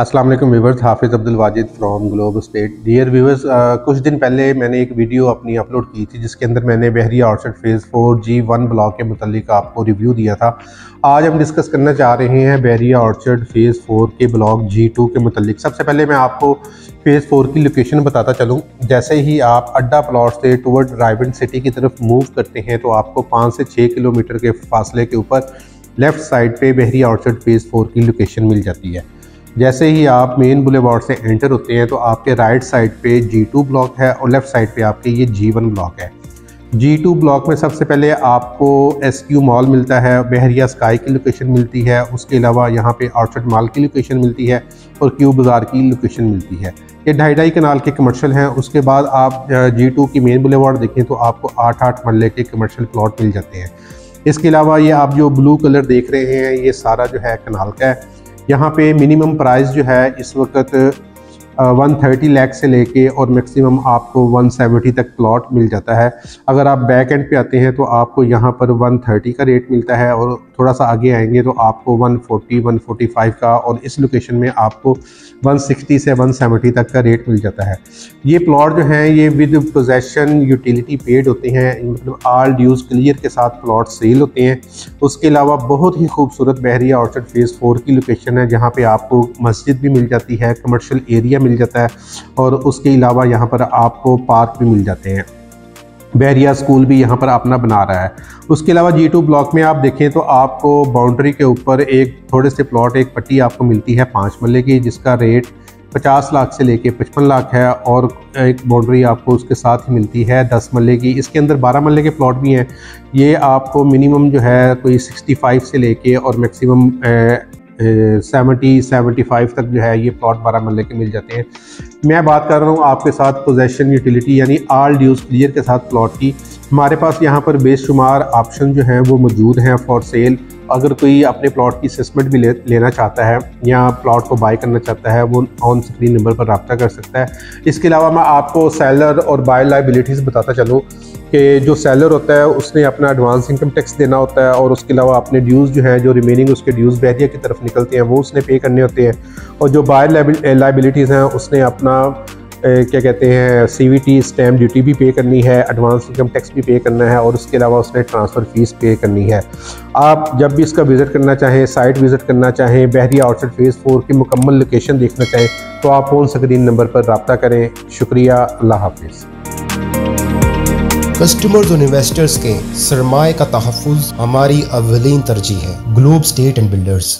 अस्सलाम वालेकुम viewers Hafiz Abdul Wajid from Globe State. Dear viewers कुछ दिन पहले मैंने एक वीडियो अपनी अपलोड की थी, जिसके अंदर मैंने Bahria Orchard phase four G one block के मतलब आपको रिव्यू दिया था। आज हम डिस्कस करना चाह रहे हैं बहरिया ऑर्चर्ड फ़ेज़ फोर के ब्लॉक जी टू के मतलब सबसे पहले मैं आपको फ़ेज़ फोर की लोकेशन बताता चलूँ। जैसे ही आप अड्डा प्लॉट से टूवर्ड रायबन सिटी की तरफ़ मूव करते हैं तो आपको पाँच से छः किलोमीटर के फासले के ऊपर लेफ़्ट साइड पर बहरिया ऑर्चर्ड फ़ेज़ फोर की लोकेशन मिल जाती है। जैसे ही आप मेन बुलेवार्ड से एंटर होते हैं तो आपके राइट साइड पे जी टू ब्लॉक है और लेफ़्ट साइड पे आपके ये जी वन ब्लॉक है। जी टू ब्लॉक में सबसे पहले आपको एस क्यू मॉल मिलता है, बहरिया स्काई की लोकेशन मिलती है, उसके अलावा यहाँ पे आउटसट मॉल की लोकेशन मिलती है और क्यू बाज़ार की लोकेशन मिलती है। ये ढाई ढाई कनाल के कमर्शल हैं, उसके बाद आप जी टू की मेन बुलेवार्ड देखें तो आपको आठ आठ मल्ले के कमर्शल प्लॉट मिल जाते हैं। इसके अलावा ये आप जो ब्लू कलर देख रहे हैं, ये सारा जो है कनाल का है। यहाँ पे मिनिमम प्राइस जो है इस वक्त वन थर्टी लैख से लेके और मैक्सिमम आपको वन सेवेंटी तक प्लॉट मिल जाता है। अगर आप बैक एंड पे आते हैं तो आपको यहाँ पर वन थर्टी का रेट मिलता है और थोड़ा सा आगे आएँगे तो आपको one forty one forty five का और इस लोकेशन में आपको वन सिक्सटी से वन सेवेंटी तक का रेट मिल जाता है। ये प्लॉट जो हैं, ये विद पोजेशन यूटिलिटी पेड होते हैं। मतलब आल ड्यूज़ क्लियर के साथ प्लॉट सेल होते हैं। उसके अलावा बहुत ही खूबसूरत बहरिया ऑर्चर्ड फ़ेज़ फोर की लोकेशन है, जहाँ पर आपको मस्जिद भी मिल जाती है कमर्शल एरिया जाता है और उसके अलावा यहाँ पर आपको पार्क भी मिल जाते हैं। बैरिया स्कूल भी यहाँ पर अपना बना रहा है। उसके अलावा जी टू ब्लॉक में आप देखें तो आपको बाउंड्री के ऊपर एक थोड़े से प्लॉट, एक पट्टी आपको मिलती है पाँच मल्ले की, जिसका रेट पचास लाख से लेके पचपन लाख है और एक बाउंड्री आपको उसके साथ ही मिलती है दस मल्ले की। इसके अंदर बारह मल्ले के प्लॉट भी हैं। ये आपको मिनिमम जो है कोई सिक्सटी फाइव से लेके और मैक्सिमम सेवेंटी सेवेंटी फाइव तक जो है ये प्लॉट बारह मल के मिल जाते हैं। मैं बात कर रहा हूँ आपके साथ पोजेशन यूटिलिटी यानी आल ड्यूज क्लियर के साथ प्लॉट की। हमारे पास यहाँ पर बेशुमार ऑप्शन जो हैं वो मौजूद हैं फॉर सेल अगर कोई अपने प्लॉट की असेसमेंट भी ले, लेना चाहता है या प्लॉट को बाय करना चाहता है वो ऑन स्क्रीन नंबर पर रबता कर सकता है। इसके अलावा मैं आपको सेलर और बाय लाइबिलिटीज़ बताता चलूँ कि जो सेलर होता है उसने अपना एडवांस इनकम टैक्स देना होता है और उसके अलावा अपने ड्यूज़ जो हैं जो रिमेनिंग उसके ड्यूज़ बैरिया की तरफ़ निकलते हैं वो उसने पे करने होते हैं। और जो बाय लाइबिलिटीज़ हैं उसने अपना क्या कहते हैं C V T stamp duty भी पे करनी है एडवांस इनकम टैक्स भी पे करना है और उसके अलावा उसने ट्रांसफ़र फ़ीस पे करनी है। आप जब भी इसका विज़िट करना चाहें साइट विज़िट करना चाहें बहरिया आउटसेट फ़ेज़ फोर की मुकम्मल लोकेशन देखना चाहें तो आप फ़ोन स्क्रीन नंबर पर रबता करें। शुक्रिया, अल्लाह हाफिज़। कस्टमर्स और इन्वेस्टर्स के सरमाए का तहफ़ हमारी अवलिन तरजीह है ग्लोब स्टेट एंड बिल्डर्स